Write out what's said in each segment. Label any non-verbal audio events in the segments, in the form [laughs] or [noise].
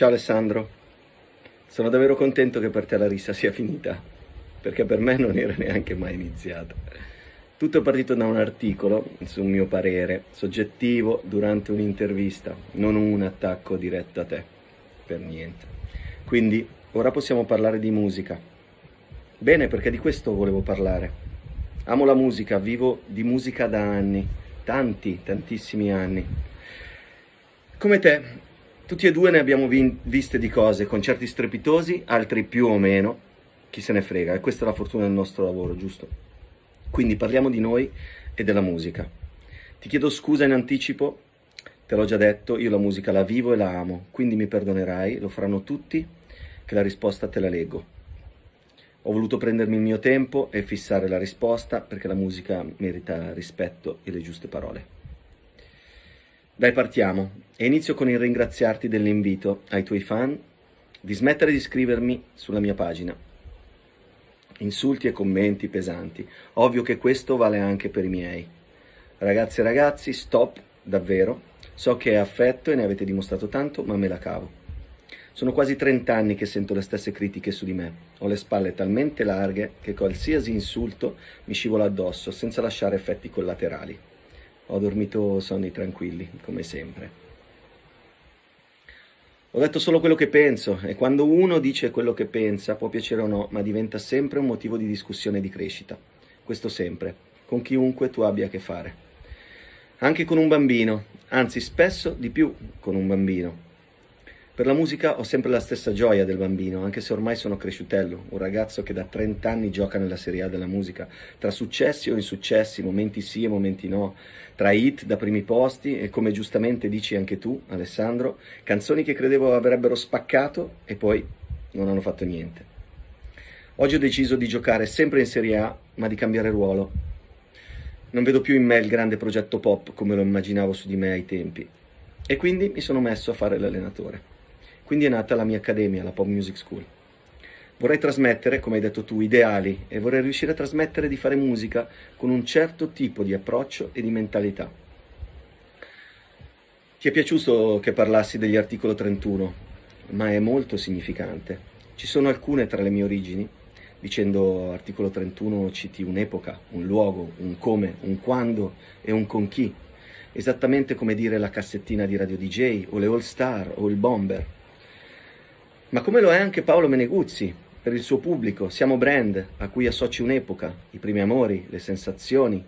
Ciao Alessandro, sono davvero contento che per te la rissa sia finita, perché per me non era neanche mai iniziata. Tutto è partito da un articolo, su un mio parere, soggettivo durante un'intervista, non un attacco diretto a te, per niente. Quindi, ora possiamo parlare di musica. Bene, perché di questo volevo parlare. Amo la musica, vivo di musica da anni, tanti, tantissimi anni. Come te, tutti e due ne abbiamo viste di cose, concerti strepitosi, altri più o meno, chi se ne frega, e questa è la fortuna del nostro lavoro, giusto? Quindi parliamo di noi e della musica. Ti chiedo scusa in anticipo, te l'ho già detto, io la musica la vivo e la amo, quindi mi perdonerai, lo faranno tutti, che la risposta te la leggo. Ho voluto prendermi il mio tempo e fissare la risposta perché la musica merita rispetto e le giuste parole. Dai, partiamo e inizio con il ringraziarti dell'invito ai tuoi fan di smettere di scrivermi sulla mia pagina. Insulti e commenti pesanti. Ovvio che questo vale anche per i miei. Ragazzi e ragazzi, stop, davvero. So che è affetto e ne avete dimostrato tanto, ma me la cavo. Sono quasi 30 anni che sento le stesse critiche su di me. Ho le spalle talmente larghe che qualsiasi insulto mi scivola addosso senza lasciare effetti collaterali. Ho dormito sonni tranquilli, come sempre. Ho detto solo quello che penso e quando uno dice quello che pensa, può piacere o no, ma diventa sempre un motivo di discussione e di crescita. Questo sempre, con chiunque tu abbia a che fare. Anche con un bambino, anzi spesso di più con un bambino. Per la musica ho sempre la stessa gioia del bambino, anche se ormai sono cresciutello, un ragazzo che da 30 anni gioca nella Serie A della musica, tra successi o insuccessi, momenti sì e momenti no, tra hit da primi posti e come giustamente dici anche tu, Alessandro, canzoni che credevo avrebbero spaccato e poi non hanno fatto niente. Oggi ho deciso di giocare sempre in Serie A, ma di cambiare ruolo. Non vedo più in me il grande progetto pop come lo immaginavo su di me ai tempi. E quindi mi sono messo a fare l'allenatore. Quindi è nata la mia accademia, la Pop Music School. Vorrei trasmettere, come hai detto tu, ideali e vorrei riuscire a trasmettere di fare musica con un certo tipo di approccio e di mentalità. Ti è piaciuto che parlassi degli articolo 31, ma è molto significante. Ci sono alcune tra le mie origini, dicendo articolo 31 citi un'epoca, un luogo, un come, un quando e un con chi, esattamente come dire la cassettina di Radio DJ o le All Star o il Bomber ma come lo è anche Paolo Meneguzzi, per il suo pubblico, siamo brand a cui associ un'epoca, i primi amori, le sensazioni,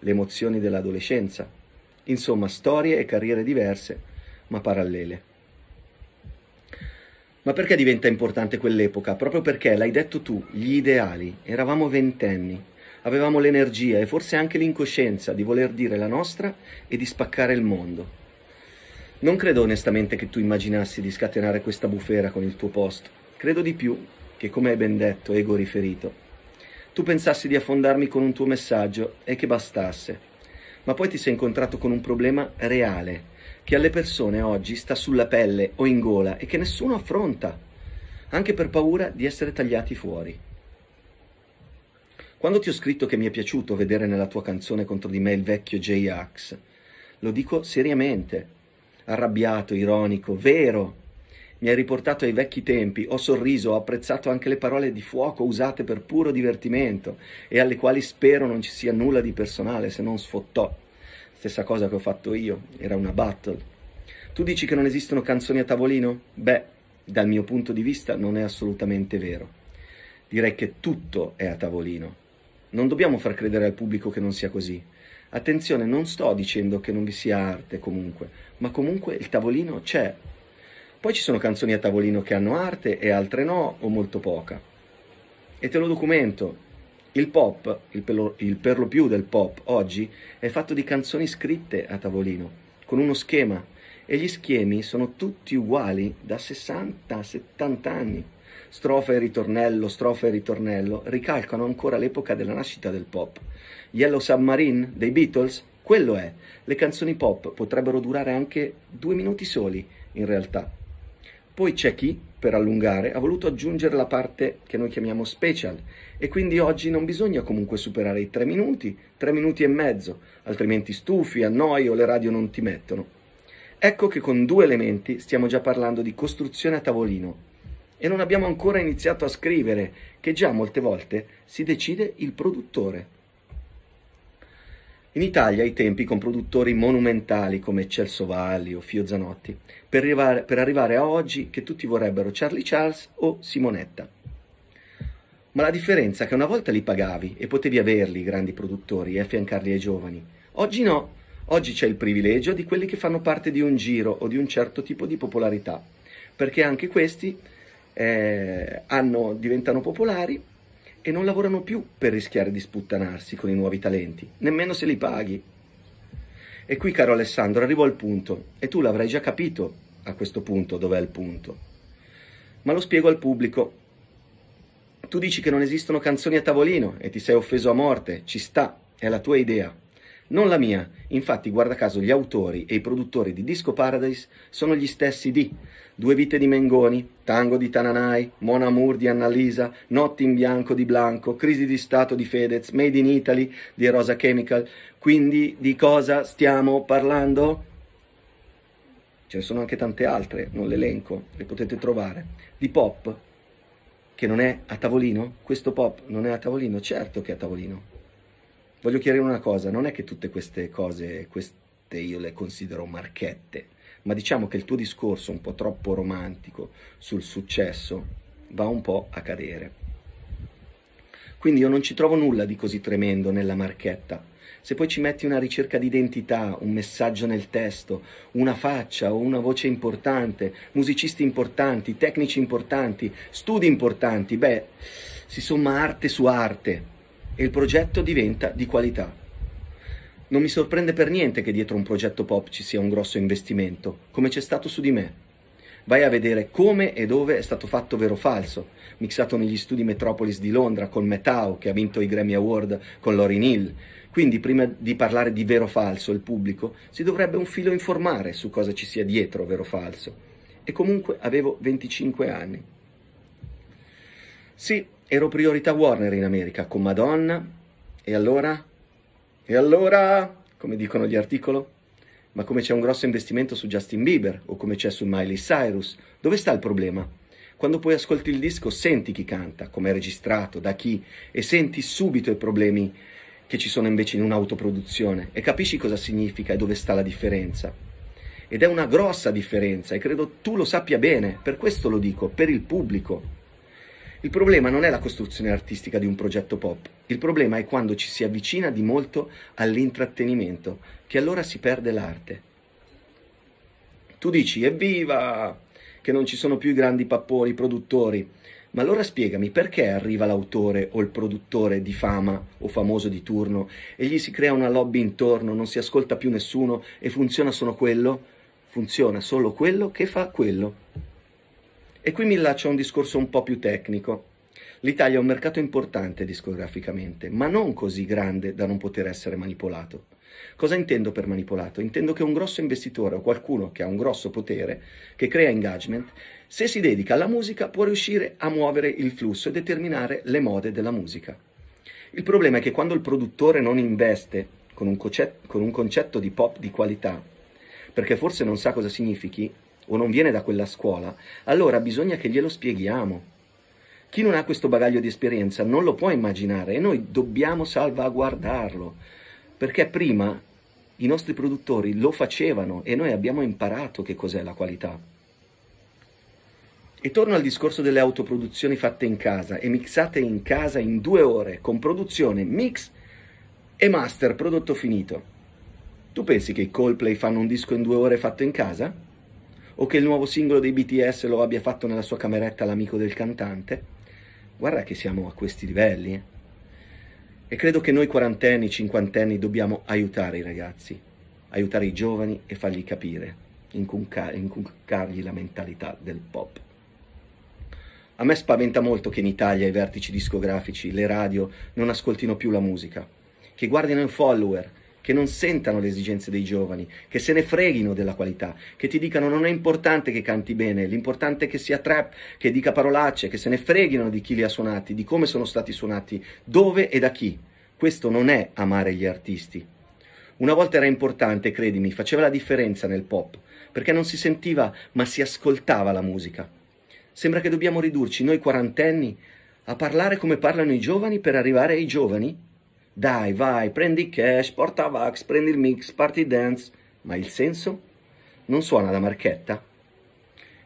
le emozioni dell'adolescenza. Insomma, storie e carriere diverse, ma parallele. Ma perché diventa importante quell'epoca? Proprio perché, l'hai detto tu, gli ideali, eravamo ventenni, avevamo l'energia e forse anche l'incoscienza di voler dire la nostra e di spaccare il mondo. Non credo onestamente che tu immaginassi di scatenare questa bufera con il tuo post. Credo di più che, come hai ben detto, ego riferito, tu pensassi di affondarmi con un tuo messaggio e che bastasse. Ma poi ti sei incontrato con un problema reale, che alle persone oggi sta sulla pelle o in gola e che nessuno affronta, anche per paura di essere tagliati fuori. Quando ti ho scritto che mi è piaciuto vedere nella tua canzone contro di me il vecchio J-Ax, lo dico seriamente, arrabbiato, ironico, vero. Mi hai riportato ai vecchi tempi, ho sorriso, ho apprezzato anche le parole di fuoco usate per puro divertimento e alle quali spero non ci sia nulla di personale se non sfottò. Stessa cosa che ho fatto io, era una battle. Tu dici che non esistono canzoni a tavolino? Beh, dal mio punto di vista non è assolutamente vero. Direi che tutto è a tavolino. Non dobbiamo far credere al pubblico che non sia così. Attenzione, non sto dicendo che non vi sia arte comunque, ma comunque il tavolino c'è. Poi ci sono canzoni a tavolino che hanno arte e altre no, o molto poca. E te lo documento. Il pop, il, per, il per lo più del pop oggi, è fatto di canzoni scritte a tavolino, con uno schema, e gli schemi sono tutti uguali da 60-70 anni. Strofa e ritornello, strofa e ritornello ricalcano ancora l'epoca della nascita del pop. Yellow Submarine dei Beatles, quello è. Le canzoni pop potrebbero durare anche due minuti soli, in realtà. Poi c'è chi, per allungare, ha voluto aggiungere la parte che noi chiamiamo special e quindi oggi non bisogna comunque superare i tre minuti, tre minuti e mezzo, altrimenti stufi, annoi o le radio non ti mettono. Ecco che con due elementi stiamo già parlando di costruzione a tavolino e non abbiamo ancora iniziato a scrivere che già molte volte si decide il produttore. In Italia ai tempi con produttori monumentali come Celso Valli o Fio Zanotti, per arrivare, per arrivare a oggi che tutti vorrebbero Charlie Charles o Simonetta. Ma la differenza è che una volta li pagavi e potevi averli i grandi produttori e affiancarli ai giovani. Oggi no, oggi c'è il privilegio di quelli che fanno parte di un giro o di un certo tipo di popolarità, perché anche questi eh, hanno, diventano popolari e non lavorano più per rischiare di sputtanarsi con i nuovi talenti, nemmeno se li paghi. E qui, caro Alessandro, arrivo al punto, e tu l'avrai già capito a questo punto dov'è il punto. Ma lo spiego al pubblico. Tu dici che non esistono canzoni a tavolino e ti sei offeso a morte, ci sta, è la tua idea. Non la mia, infatti guarda caso gli autori e i produttori di Disco Paradise sono gli stessi di Due vite di Mengoni, Tango di Tananai, Mon Amour di Annalisa, Notti in bianco di Blanco, Crisi di Stato di Fedez, Made in Italy di Rosa Chemical. Quindi di cosa stiamo parlando? Ce ne sono anche tante altre, non le elenco, le potete trovare. Di pop, che non è a tavolino? Questo pop non è a tavolino? Certo che è a tavolino voglio chiarire una cosa, non è che tutte queste cose, queste io le considero marchette, ma diciamo che il tuo discorso un po' troppo romantico sul successo va un po' a cadere. Quindi io non ci trovo nulla di così tremendo nella marchetta. Se poi ci metti una ricerca di identità, un messaggio nel testo, una faccia o una voce importante, musicisti importanti, tecnici importanti, studi importanti, beh, si somma arte su arte, e il progetto diventa di qualità. Non mi sorprende per niente che dietro un progetto pop ci sia un grosso investimento, come c'è stato su di me. Vai a vedere come e dove è stato fatto vero o falso, mixato negli studi Metropolis di Londra con Metao che ha vinto i Grammy Award con Lauryn Hill. Quindi prima di parlare di vero o falso il pubblico si dovrebbe un filo informare su cosa ci sia dietro vero o falso. E comunque avevo 25 anni. Sì, ero priorità Warner in America con Madonna. E allora? E allora? Come dicono gli articoli? Ma come c'è un grosso investimento su Justin Bieber o come c'è su Miley Cyrus, dove sta il problema? Quando poi ascolti il disco senti chi canta, come è registrato, da chi, e senti subito i problemi che ci sono invece in un'autoproduzione e capisci cosa significa e dove sta la differenza. Ed è una grossa differenza e credo tu lo sappia bene, per questo lo dico, per il pubblico. Il problema non è la costruzione artistica di un progetto pop, il problema è quando ci si avvicina di molto all'intrattenimento, che allora si perde l'arte. Tu dici, evviva, che non ci sono più i grandi papponi, i produttori, ma allora spiegami perché arriva l'autore o il produttore di fama o famoso di turno e gli si crea una lobby intorno, non si ascolta più nessuno e funziona solo quello? Funziona solo quello che fa quello. E qui mi lascia un discorso un po' più tecnico. L'Italia è un mercato importante discograficamente, ma non così grande da non poter essere manipolato. Cosa intendo per manipolato? Intendo che un grosso investitore o qualcuno che ha un grosso potere, che crea engagement, se si dedica alla musica può riuscire a muovere il flusso e determinare le mode della musica. Il problema è che quando il produttore non investe con un concetto di pop di qualità, perché forse non sa cosa significhi, o non viene da quella scuola, allora bisogna che glielo spieghiamo. Chi non ha questo bagaglio di esperienza non lo può immaginare e noi dobbiamo salvaguardarlo, perché prima i nostri produttori lo facevano e noi abbiamo imparato che cos'è la qualità. E torno al discorso delle autoproduzioni fatte in casa e mixate in casa in due ore, con produzione, mix e master, prodotto finito. Tu pensi che i Coldplay fanno un disco in due ore fatto in casa? O che il nuovo singolo dei BTS lo abbia fatto nella sua cameretta l'amico del cantante. Guarda che siamo a questi livelli. Eh? E credo che noi quarantenni, cinquantenni dobbiamo aiutare i ragazzi, aiutare i giovani e fargli capire, inculcar- inculcargli la mentalità del pop. A me spaventa molto che in Italia i vertici discografici, le radio, non ascoltino più la musica, che guardino i follower, che non sentano le esigenze dei giovani, che se ne freghino della qualità, che ti dicano non è importante che canti bene, l'importante è che sia trap, che dica parolacce, che se ne freghino di chi li ha suonati, di come sono stati suonati, dove e da chi. Questo non è amare gli artisti. Una volta era importante, credimi, faceva la differenza nel pop, perché non si sentiva ma si ascoltava la musica. Sembra che dobbiamo ridurci noi quarantenni a parlare come parlano i giovani per arrivare ai giovani? Dai, vai, prendi cash, porta Vax, prendi il mix, party dance. Ma il senso? Non suona da marchetta?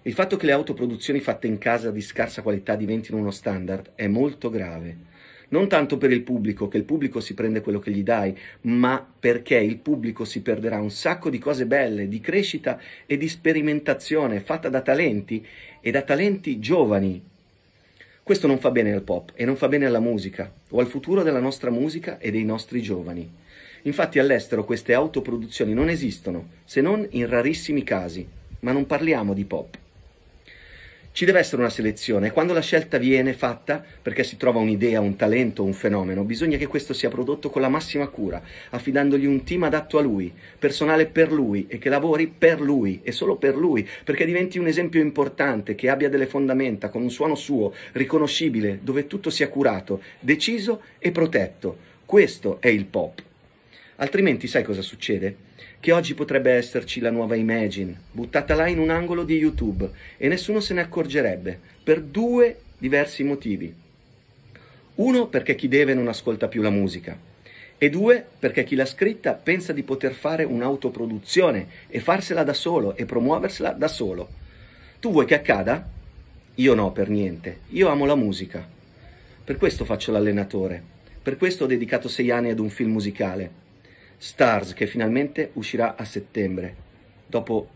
Il fatto che le autoproduzioni fatte in casa di scarsa qualità diventino uno standard è molto grave non tanto per il pubblico, che il pubblico si prende quello che gli dai, ma perché il pubblico si perderà un sacco di cose belle, di crescita e di sperimentazione fatta da talenti e da talenti giovani. Questo non fa bene al pop e non fa bene alla musica o al futuro della nostra musica e dei nostri giovani. Infatti all'estero queste autoproduzioni non esistono, se non in rarissimi casi, ma non parliamo di pop. Ci deve essere una selezione e quando la scelta viene fatta perché si trova un'idea, un talento, un fenomeno, bisogna che questo sia prodotto con la massima cura, affidandogli un team adatto a lui, personale per lui e che lavori per lui e solo per lui, perché diventi un esempio importante, che abbia delle fondamenta, con un suono suo, riconoscibile, dove tutto sia curato, deciso e protetto. Questo è il pop. Altrimenti sai cosa succede? Che oggi potrebbe esserci la nuova Imagine, buttata là in un angolo di YouTube e nessuno se ne accorgerebbe, per due diversi motivi. Uno perché chi deve non ascolta più la musica e due perché chi l'ha scritta pensa di poter fare un'autoproduzione e farsela da solo e promuoversela da solo. Tu vuoi che accada? Io no, per niente. Io amo la musica. Per questo faccio l'allenatore. Per questo ho dedicato sei anni ad un film musicale Stars che finalmente uscirà a settembre, dopo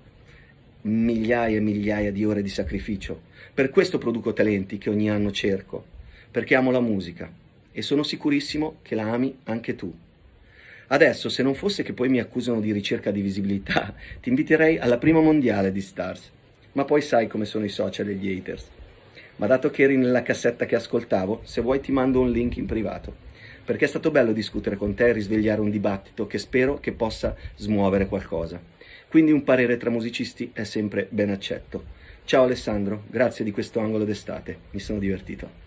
migliaia e migliaia di ore di sacrificio. Per questo produco talenti che ogni anno cerco, perché amo la musica e sono sicurissimo che la ami anche tu. Adesso, se non fosse che poi mi accusano di ricerca di visibilità, [laughs] ti inviterei alla prima mondiale di Stars. Ma poi sai come sono i social degli haters. Ma dato che eri nella cassetta che ascoltavo, se vuoi ti mando un link in privato perché è stato bello discutere con te e risvegliare un dibattito che spero che possa smuovere qualcosa. Quindi un parere tra musicisti è sempre ben accetto. Ciao Alessandro, grazie di questo angolo d'estate, mi sono divertito.